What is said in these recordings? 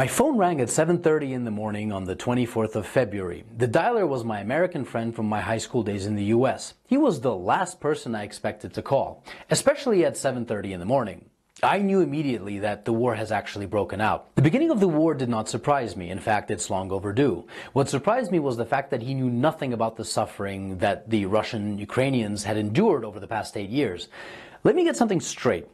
My phone rang at 7:30 in the morning on the 24th of February. The dialer was my American friend from my high school days in the US. He was the last person I expected to call, especially at 7:30 in the morning. I knew immediately that the war has actually broken out. The beginning of the war did not surprise me. In fact, it's long overdue. What surprised me was the fact that he knew nothing about the suffering that the Russian Ukrainians had endured over the past eight years. Let me get something straight.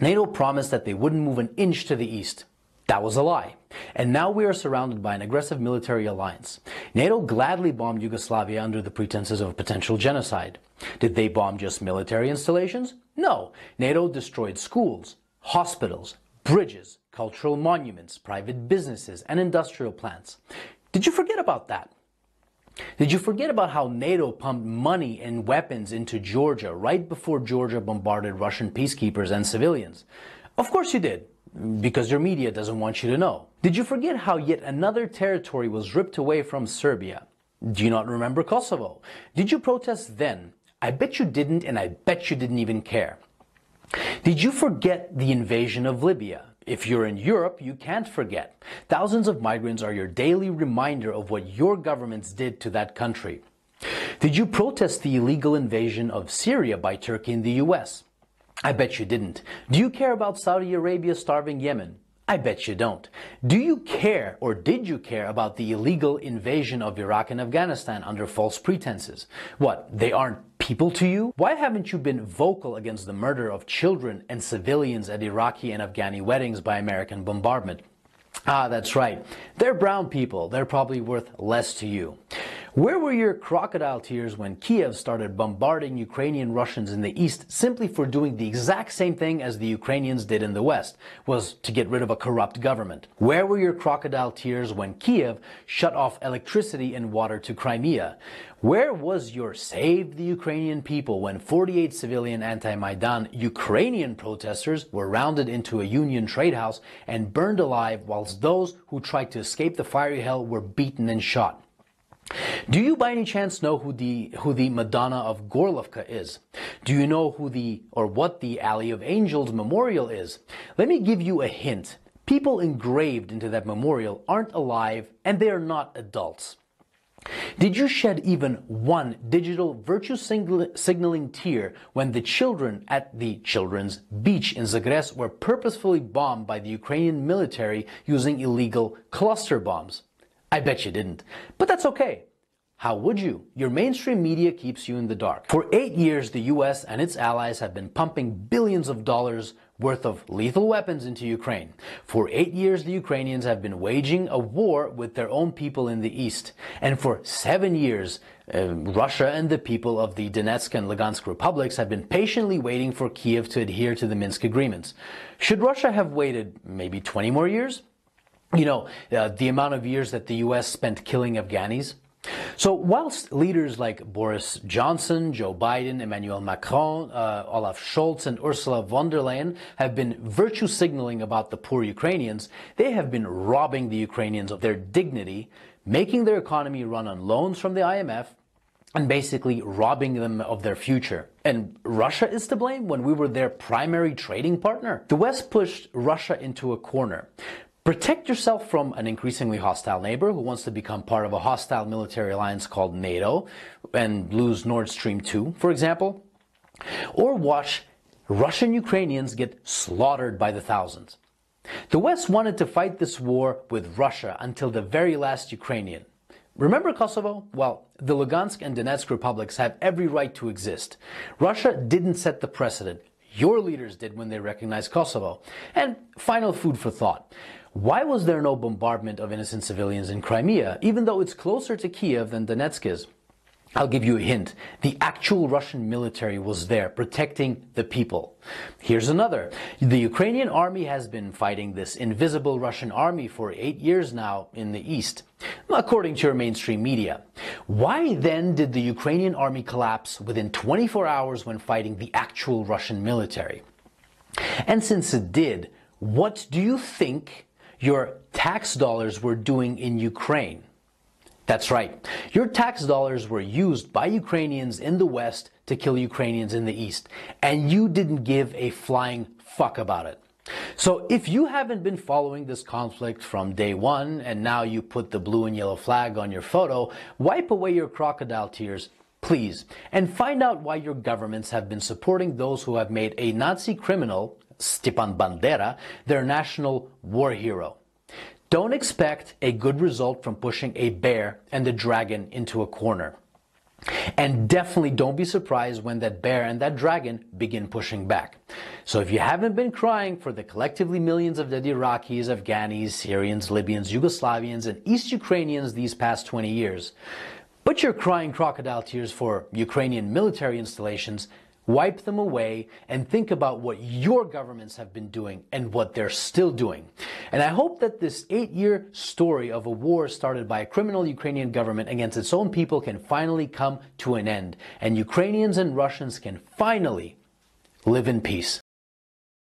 NATO promised that they wouldn't move an inch to the east. That was a lie. And now we are surrounded by an aggressive military alliance. NATO gladly bombed Yugoslavia under the pretenses of a potential genocide. Did they bomb just military installations? No. NATO destroyed schools, hospitals, bridges, cultural monuments, private businesses, and industrial plants. Did you forget about that? Did you forget about how NATO pumped money and weapons into Georgia right before Georgia bombarded Russian peacekeepers and civilians? Of course you did because your media doesn't want you to know. Did you forget how yet another territory was ripped away from Serbia? Do you not remember Kosovo? Did you protest then? I bet you didn't, and I bet you didn't even care. Did you forget the invasion of Libya? If you're in Europe, you can't forget. Thousands of migrants are your daily reminder of what your governments did to that country. Did you protest the illegal invasion of Syria by Turkey and the US? I bet you didn't. Do you care about Saudi Arabia starving Yemen? I bet you don't. Do you care or did you care about the illegal invasion of Iraq and Afghanistan under false pretenses? What, they aren't people to you? Why haven't you been vocal against the murder of children and civilians at Iraqi and Afghani weddings by American bombardment? Ah, that's right. They're brown people. They're probably worth less to you. Where were your crocodile tears when Kiev started bombarding Ukrainian Russians in the east simply for doing the exact same thing as the Ukrainians did in the west, was to get rid of a corrupt government? Where were your crocodile tears when Kiev shut off electricity and water to Crimea? Where was your save the Ukrainian people when 48 civilian anti-Maidan Ukrainian protesters were rounded into a union trade house and burned alive whilst those who tried to escape the fiery hell were beaten and shot? Do you by any chance know who the who the Madonna of Gorlovka is? Do you know who the or what the Alley of Angels memorial is? Let me give you a hint. People engraved into that memorial aren't alive and they are not adults. Did you shed even one digital virtue signaling tear when the children at the children's beach in Zugres were purposefully bombed by the Ukrainian military using illegal cluster bombs? I bet you didn't. But that's okay. How would you? Your mainstream media keeps you in the dark. For eight years, the US and its allies have been pumping billions of dollars worth of lethal weapons into Ukraine. For eight years, the Ukrainians have been waging a war with their own people in the east. And for seven years, uh, Russia and the people of the Donetsk and Lugansk republics have been patiently waiting for Kiev to adhere to the Minsk agreements. Should Russia have waited maybe 20 more years? You know, uh, the amount of years that the U.S. spent killing Afghanis. So, whilst leaders like Boris Johnson, Joe Biden, Emmanuel Macron, uh, Olaf Scholz, and Ursula von der Leyen have been virtue signaling about the poor Ukrainians, they have been robbing the Ukrainians of their dignity, making their economy run on loans from the IMF, and basically robbing them of their future. And Russia is to blame when we were their primary trading partner. The West pushed Russia into a corner. Protect yourself from an increasingly hostile neighbor who wants to become part of a hostile military alliance called NATO and lose Nord Stream 2, for example. Or watch Russian Ukrainians get slaughtered by the thousands. The West wanted to fight this war with Russia until the very last Ukrainian. Remember Kosovo? Well, the Lugansk and Donetsk republics have every right to exist. Russia didn't set the precedent. Your leaders did when they recognized Kosovo. And final food for thought. Why was there no bombardment of innocent civilians in Crimea, even though it's closer to Kiev than Donetsk is? I'll give you a hint. The actual Russian military was there protecting the people. Here's another. The Ukrainian army has been fighting this invisible Russian army for eight years now in the east, according to your mainstream media. Why then did the Ukrainian army collapse within 24 hours when fighting the actual Russian military? And since it did, what do you think your tax dollars were doing in Ukraine. That's right. Your tax dollars were used by Ukrainians in the West to kill Ukrainians in the East, and you didn't give a flying fuck about it. So if you haven't been following this conflict from day one and now you put the blue and yellow flag on your photo, wipe away your crocodile tears, please, and find out why your governments have been supporting those who have made a Nazi criminal, Stepan Bandera, their national war hero. Don't expect a good result from pushing a bear and the dragon into a corner. And definitely don't be surprised when that bear and that dragon begin pushing back. So if you haven't been crying for the collectively millions of dead Iraqis, Afghanis, Syrians, Libyans, Yugoslavians, and East Ukrainians these past 20 years, but you're crying crocodile tears for Ukrainian military installations, Wipe them away and think about what your governments have been doing and what they're still doing. And I hope that this eight year story of a war started by a criminal Ukrainian government against its own people can finally come to an end. And Ukrainians and Russians can finally live in peace.